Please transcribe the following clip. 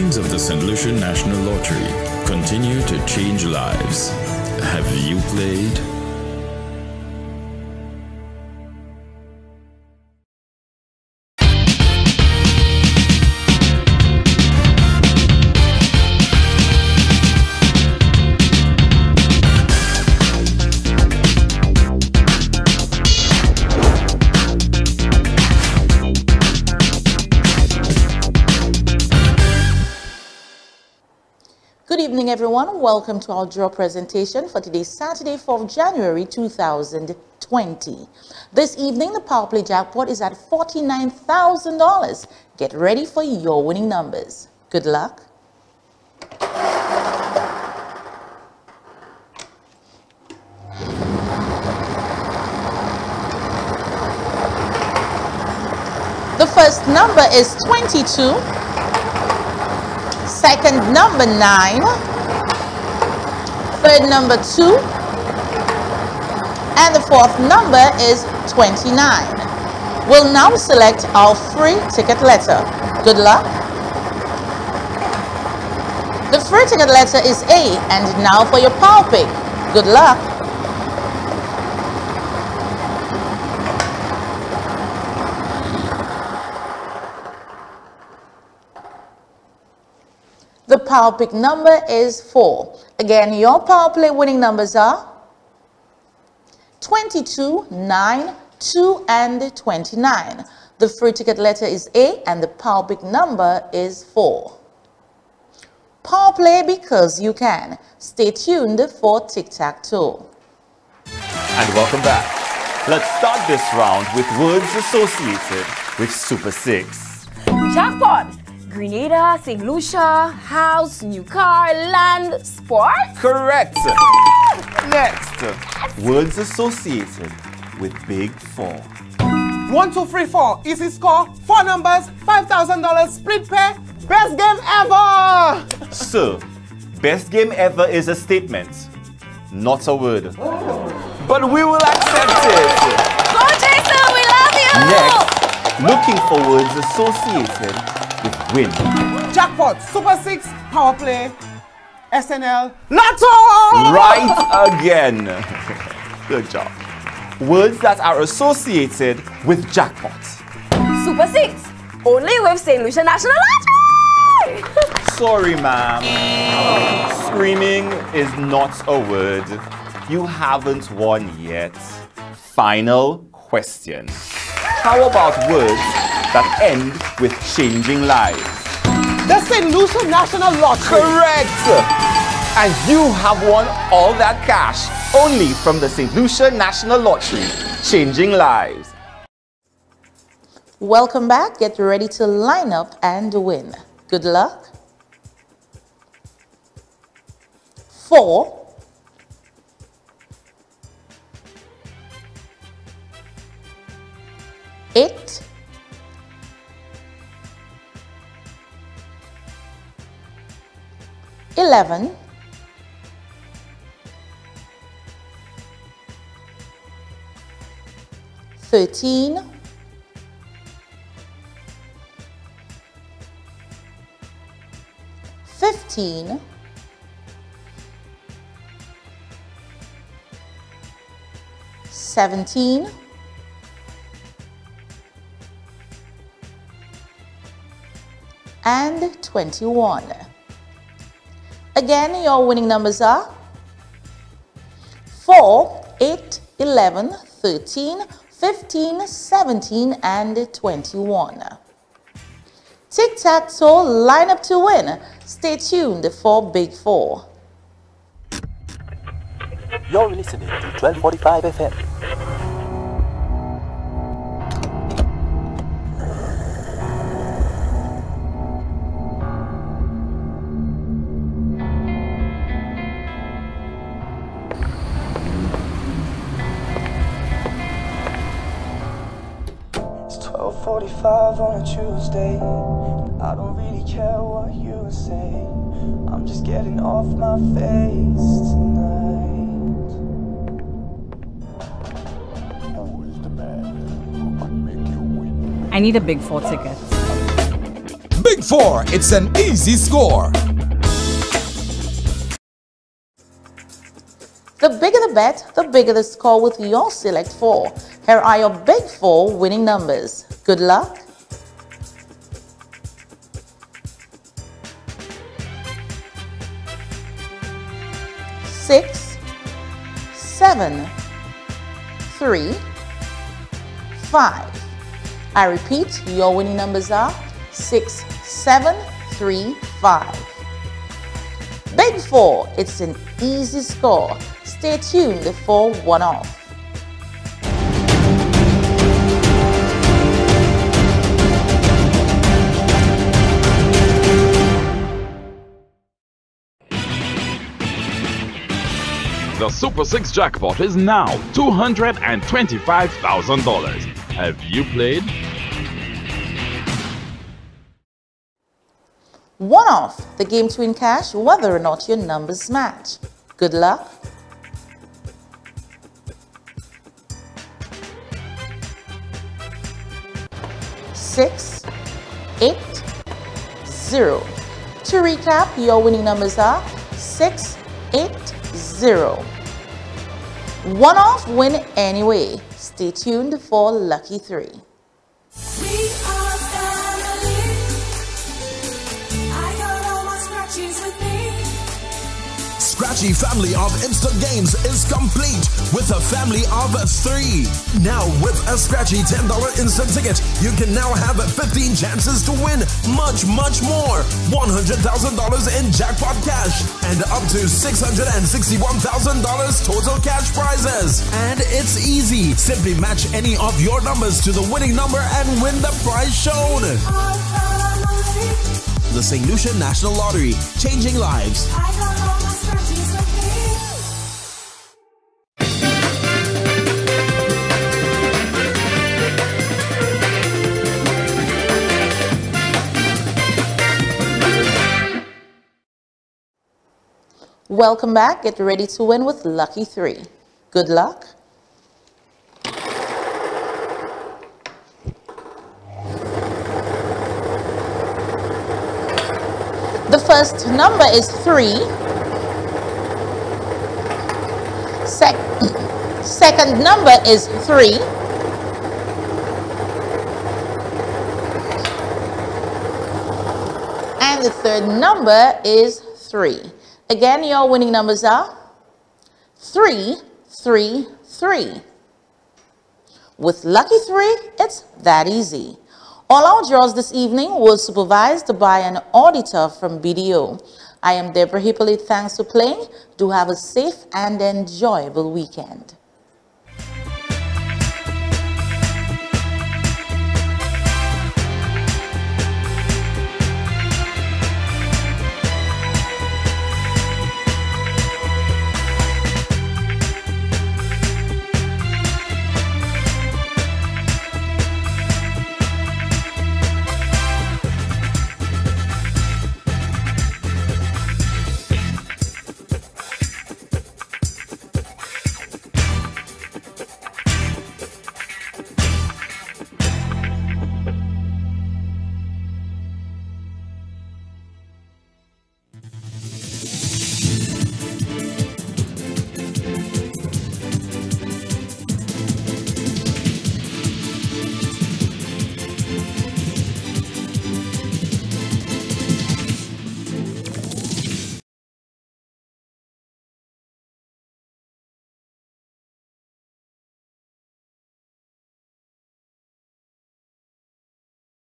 Games of the St. Lucia National Lottery continue to change lives. Have you played? Evening, everyone. Welcome to our draw presentation for today, Saturday, 4th January 2020. This evening, the Power Play jackpot is at $49,000. Get ready for your winning numbers. Good luck. The first number is 22. Second number nine, third number 2. And the fourth number is 29. We'll now select our free ticket letter. Good luck. The free ticket letter is A and now for your power pick. Good luck. The power pick number is 4. Again, your power play winning numbers are 22, 9, 2, and 29. The free ticket letter is A and the power pick number is 4. Power play because you can. Stay tuned for tic-tac-toe. And welcome back. Let's start this round with words associated with Super 6. Jackpot! Grenada, St. Lucia, house, new car, land, sport? Correct. Next, words associated with Big 4. One, two, three, four. Easy score. Four numbers. Five thousand dollars. Split pay. Best game ever. So, best game ever is a statement, not a word. But we will accept it. Go Jason, we love you! Next, looking for words associated with win. Jackpot. Super Six. Power play. SNL. Lotto. Right again. Good job. Words that are associated with jackpot. Super 6, only with St. Lucia National Lottery! Sorry, ma'am. Screaming is not a word. You haven't won yet. Final question. How about words that end with changing lives? The St. Lucia National Lottery. Correct! And you have won all that cash only from the St. Lucia National Lottery, changing lives. Welcome back. Get ready to line up and win. Good luck. Four. Eight. Eleven. Thirteen. Fifteen. Seventeen. And twenty-one. Again, your winning numbers are 4, 8, 11, 13, 15, 17, and 21. Tic-tac-toe, line up to win. Stay tuned for Big Four. You're listening to 1245 FM. 12:45 on a Tuesday. I don't really care what you say. I'm just getting off my face tonight. I need a big four ticket. Big Four, it's an easy score. The bigger the bet, the bigger the score with your Select 4. Here are your Big Four winning numbers. Good luck. Six, seven, three, five. I repeat, your winning numbers are six, seven, three, five. Big four, it's an easy score. Stay tuned for one off. The Super 6 jackpot is now $225,000. Have you played? One off, the game to win cash whether or not your numbers match. Good luck. Six, eight, zero. To recap, your winning numbers are six, eight, zero. One off win anyway. Stay tuned for Lucky 3. Scratchy family of instant games is complete with a family of three. Now, with a Scratchy $10 instant ticket, you can now have 15 chances to win much, much more. $100,000 in jackpot cash and up to $661,000 total cash prizes. And it's easy. Simply match any of your numbers to the winning number and win the prize shown. The St. Lucia National Lottery, changing lives. Welcome back. Get ready to win with Lucky 3. Good luck. The first number is 3. Sec second number is 3. And the third number is 3. Again, your winning numbers are 3, 3, 3. With Lucky 3, it's that easy. All our draws this evening were supervised by an auditor from BDO. I am Deborah Hippolyte. Thanks for playing. Do have a safe and enjoyable weekend.